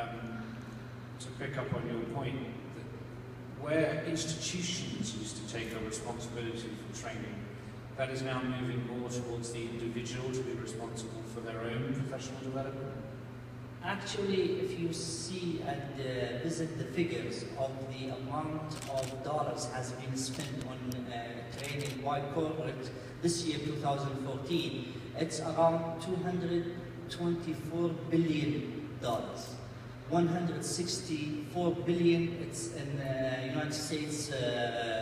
um, to pick up on your point, that where institutions used to take a responsibility for training, that is now moving more towards the individual to be responsible for their own professional development. Actually, if you see and uh, visit the figures of the amount of dollars has been spent on uh, training by corporate this year, 2014, it's around 224 billion dollars. 164 billion. It's in uh, United States uh,